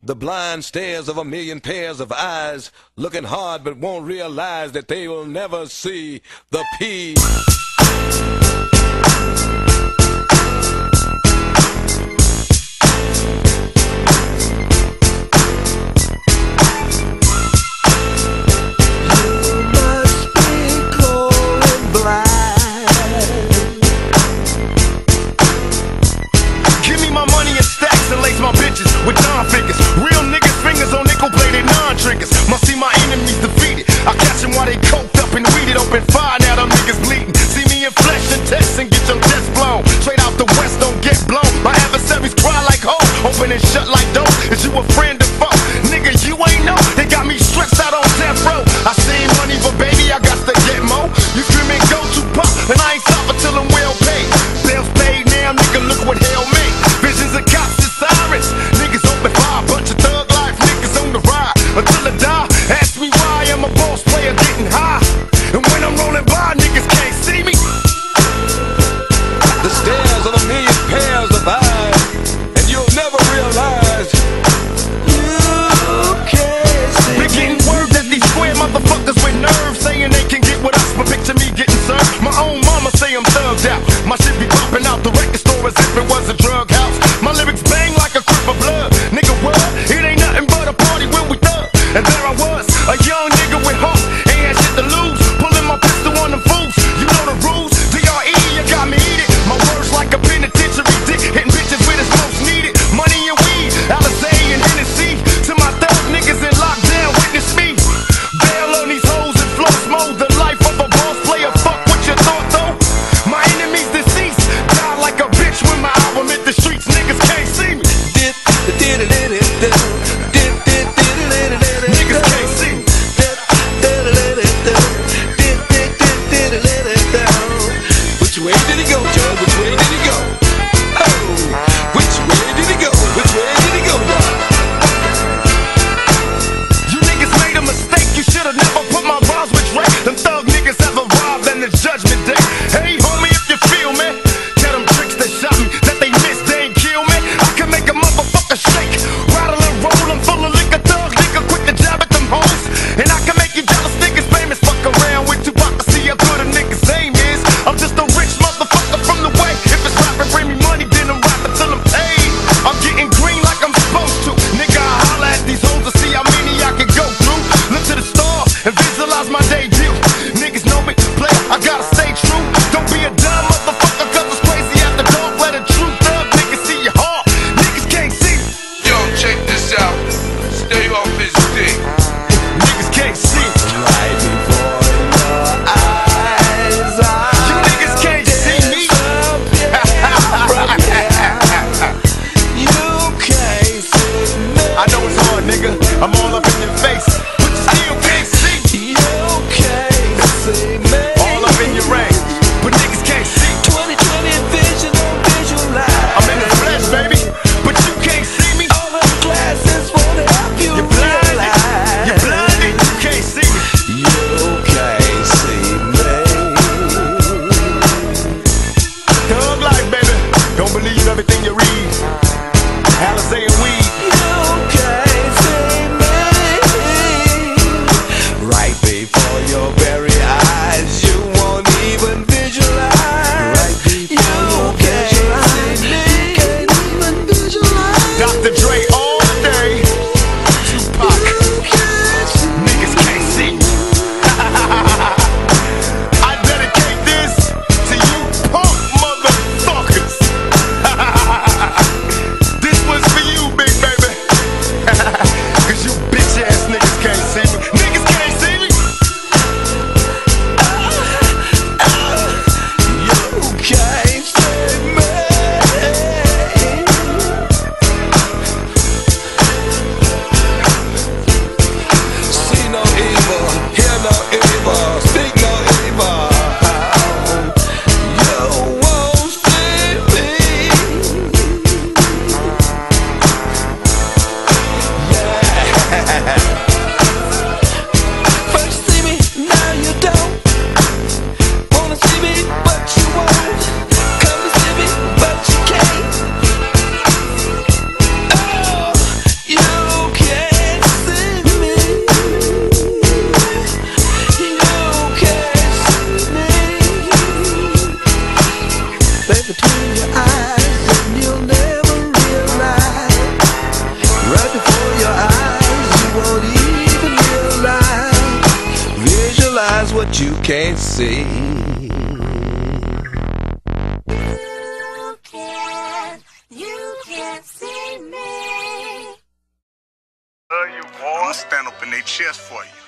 The blind stares of a million pairs of eyes, looking hard but won't realize that they will never see the peace. My own mama say I'm thugged out. My shit be popping out the record store as if it was a drug house. My lyrics bang like a crip of blood. Nigga, what? It ain't nothing but a party when we thug. And there I was, a young your very Visualize you can't see. You can't, you can't see me. Love you, boy. I'm gonna stand up in their chest for you.